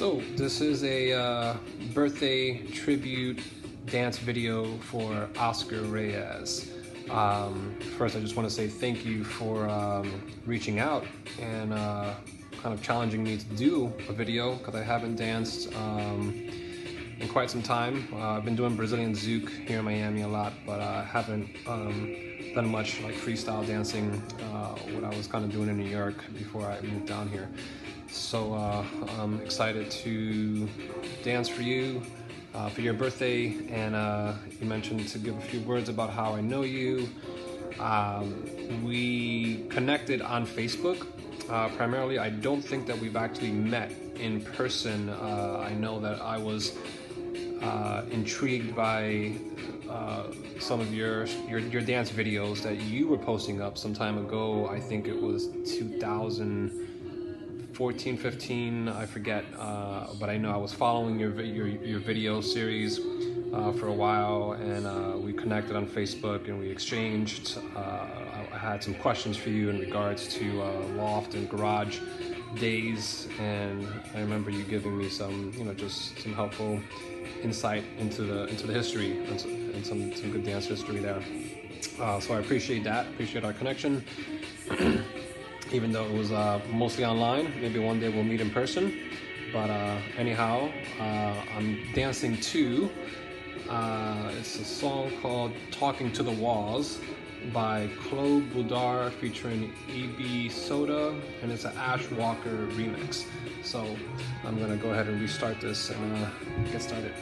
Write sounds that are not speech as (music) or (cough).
So this is a uh, birthday tribute dance video for Oscar Reyes. Um, first, I just want to say thank you for um, reaching out and uh, kind of challenging me to do a video because I haven't danced um, in quite some time. Uh, I've been doing Brazilian Zouk here in Miami a lot, but I haven't um, done much like freestyle dancing, uh, what I was kind of doing in New York before I moved down here. So uh, I'm excited to dance for you uh, for your birthday, and uh, you mentioned to give a few words about how I know you. Um, we connected on Facebook. Uh, primarily, I don't think that we've actually met in person. Uh, I know that I was uh, intrigued by uh, some of your, your your dance videos that you were posting up some time ago. I think it was 2000. 14, 15, I forget, uh, but I know I was following your your, your video series uh, for a while, and uh, we connected on Facebook and we exchanged. Uh, I had some questions for you in regards to uh, loft and garage days, and I remember you giving me some, you know, just some helpful insight into the into the history and some, some, good dance history there. Uh, so I appreciate that. Appreciate our connection. (clears throat) even though it was uh, mostly online. Maybe one day we'll meet in person. But uh, anyhow, uh, I'm dancing to. Uh, it's a song called "Talking to the Walls" by Claude Boudard featuring EB Soda, and it's an Ash Walker remix. So I'm gonna go ahead and restart this and uh, get started.